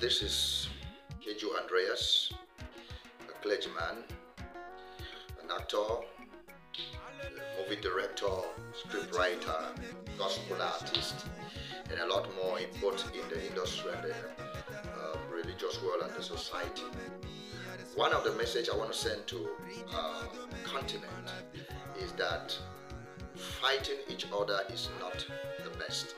this is Keju Andreas, a clergyman, an actor, a movie director, scriptwriter, gospel artist, and a lot more in both in the industry and the uh, religious world and the society. One of the message I want to send to uh, continent is that fighting each other is not the best.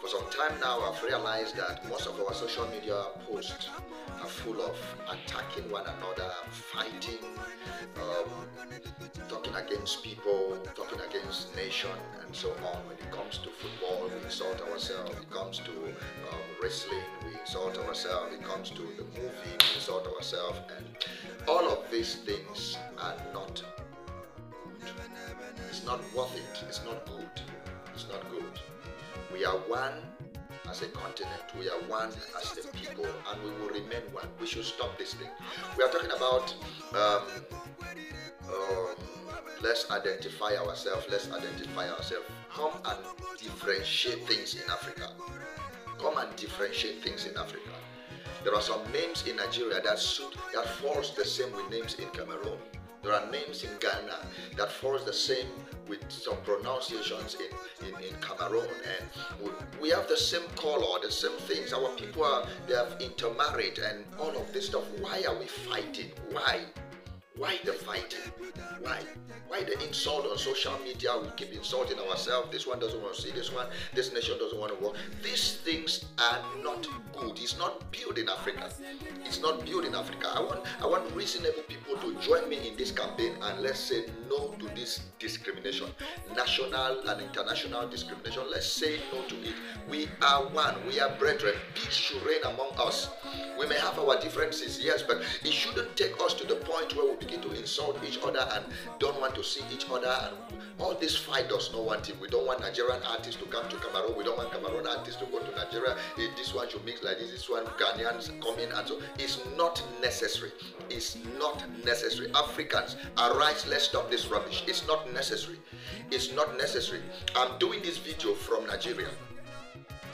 For some time now, I've realized that most of our social media posts are full of attacking one another, fighting, um, talking against people, talking against nation, and so on. When it comes to football, we insult ourselves. When it comes to um, wrestling, we insult ourselves. When it comes to the movie, we insult ourselves. And all of these things are not good. It's not worth it. It's not good. It's not good. We are one as a continent. We are one as a people, and we will remain one. We should stop this thing. We are talking about um, um, let's identify ourselves. Let's identify ourselves. Come and differentiate things in Africa. Come and differentiate things in Africa. There are some names in Nigeria that suit that falls the same with names in Cameroon. There are names in Ghana that falls the same with some pronunciations in, in, in Cameroon. And we, we have the same color, the same things. Our people are, they have intermarried and all of this stuff. Why are we fighting? Why? Why the fighting? Why? Why the insult on social media? We keep insulting ourselves. This one doesn't want to see this one. This nation doesn't want to work. These things are not good. It's not built in Africa. It's not built in Africa. I want I want reasonable people to join me in this campaign and let's say no to this discrimination, national and international discrimination. Let's say no to it. We are one. We are brethren. Peace should reign among us. We may have our differences, yes, but it shouldn't take us to the point where we begin to insult each other and don't want to see each other. And all this fight does not want it. We don't want Nigerian artists to come to Cameroon. We don't want Cameroon artists to go to Nigeria. This one should mix like this, this one Ghanaians coming and so it's not necessary. It's not necessary. Africans, arise, let's stop this rubbish. It's not necessary. It's not necessary. I'm doing this video from Nigeria.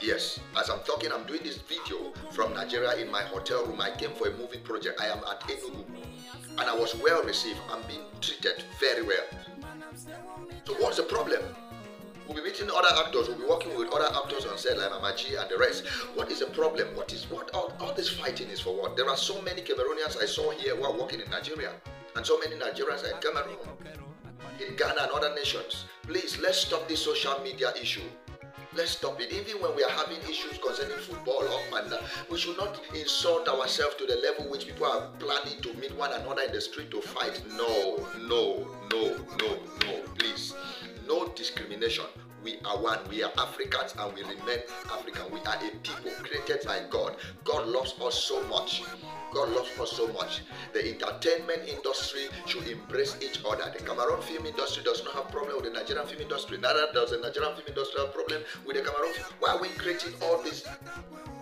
Yes, as I'm talking, I'm doing this video from Nigeria in my hotel room. I came for a movie project. I am at Enugu and I was well received. I'm being treated very well. So what's the problem? We'll be meeting other actors. We'll be working with other actors on set like Mama G and the rest. What is the problem? What is what? All, all this fighting is for what? There are so many Cameroonians I saw here who are working in Nigeria, and so many Nigerians in Cameroon, in Ghana and other nations. Please, let's stop this social media issue. Let's stop it. Even when we are having issues concerning football up and we should not insult ourselves to the level which people are planning to meet one another in the street to fight. No, no, no, no, no. Please, no discrimination. We are one. We are Africans and we remain African. We are a people created by God. God loves us so much. God loves us so much. The entertainment industry should embrace each other. The Cameroon film industry does not have problem with the Nigerian film industry. Neither does the Nigerian film industry have problem with the Cameroon. Why are we creating all these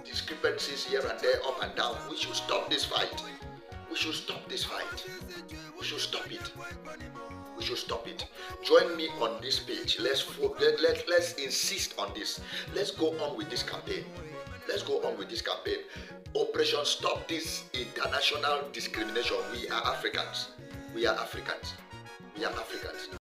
discrepancies here and there, up and down? We should stop this fight. We should stop this fight. We should stop it. We should stop it. Join me on this page. Let's let, let, let's insist on this. Let's go on with this campaign. Let's go on with this campaign. Operation Stop This International Discrimination. We are Africans. We are Africans. We are Africans.